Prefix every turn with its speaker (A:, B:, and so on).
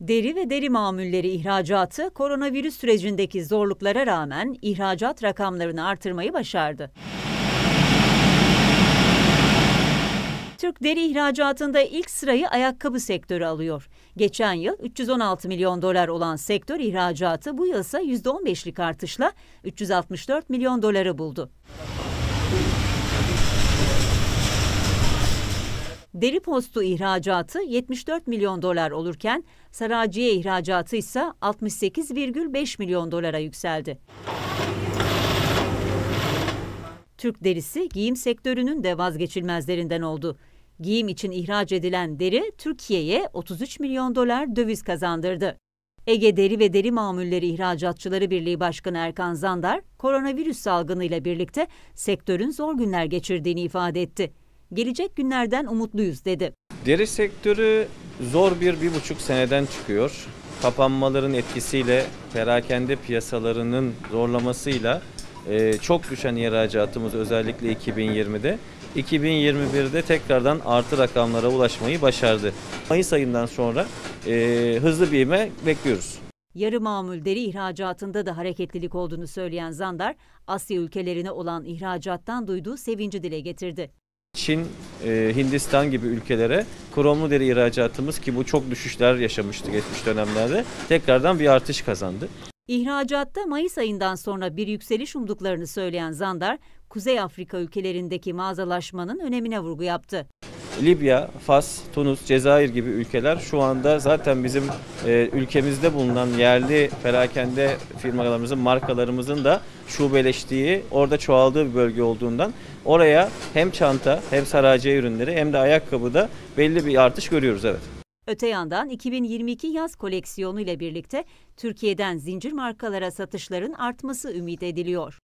A: Deri ve deri mamulleri ihracatı koronavirüs sürecindeki zorluklara rağmen ihracat rakamlarını artırmayı başardı. Türk deri ihracatında ilk sırayı ayakkabı sektörü alıyor. Geçen yıl 316 milyon dolar olan sektör ihracatı bu yıl ise %15'lik artışla 364 milyon doları buldu. Deri postu ihracatı 74 milyon dolar olurken saraciye ihracatı ise 68,5 milyon dolara yükseldi. Türk derisi giyim sektörünün de vazgeçilmezlerinden oldu. Giyim için ihraç edilen deri Türkiye'ye 33 milyon dolar döviz kazandırdı. Ege Deri ve Deri Mamulleri İhracatçıları Birliği Başkanı Erkan Zandar, koronavirüs salgınıyla birlikte sektörün zor günler geçirdiğini ifade etti. Gelecek günlerden umutluyuz dedi.
B: Deri sektörü zor bir bir buçuk seneden çıkıyor. Kapanmaların etkisiyle, perakende piyasalarının zorlamasıyla e, çok düşen ihracatımız özellikle 2020'de 2021'de tekrardan artı rakamlara ulaşmayı başardı. Mayıs ayından sonra e, hızlı bir ivme bekliyoruz.
A: Yarı mamul deri ihracatında da hareketlilik olduğunu söyleyen Zandar, Asya ülkelerine olan ihracattan duyduğu sevinci dile getirdi.
B: Çin, e, Hindistan gibi ülkelere kromlu deri ihracatımız ki bu çok düşüşler yaşamıştı geçmiş dönemlerde tekrardan bir artış kazandı.
A: İhracatta Mayıs ayından sonra bir yükseliş umduklarını söyleyen Zandar, Kuzey Afrika ülkelerindeki mağazalaşmanın önemine vurgu yaptı.
B: Libya, Fas, Tunus, Cezayir gibi ülkeler şu anda zaten bizim e, ülkemizde bulunan yerli perakende firmalarımızın, markalarımızın da şubeleştiği, orada çoğaldığı bir bölge olduğundan oraya hem çanta hem saraciye ürünleri hem de ayakkabıda belli bir artış görüyoruz evet.
A: Öte yandan 2022 yaz koleksiyonu ile birlikte Türkiye'den zincir markalara satışların artması ümit ediliyor.